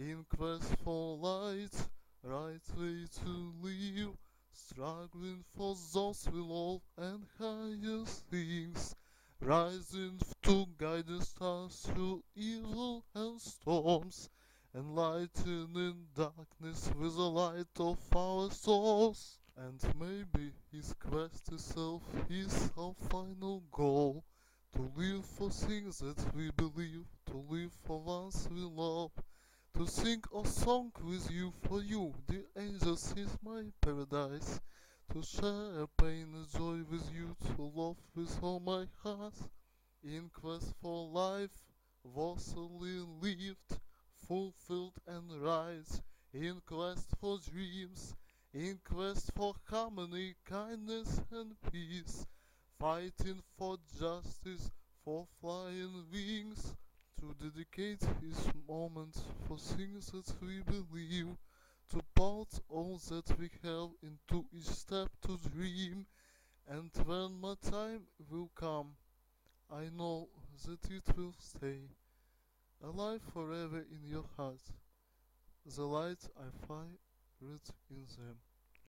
In quest for light, right way to live, struggling for those we love and higher things, rising to guide stars through evil and storms, enlightening darkness with the light of our souls. And maybe his quest itself is our final goal. To live for things that we believe, to live for ones we love, sing a song with you for you, the angels, is my paradise. To share pain and joy with you, to love with all my heart. In quest for life, worthily lived, fulfilled and right. In quest for dreams, in quest for harmony, kindness and peace. Fighting for justice, for flying wings. Dedicate this moment for things that we believe. To put all that we have into each step to dream. And when my time will come, I know that it will stay alive forever in your heart. The light I find in them.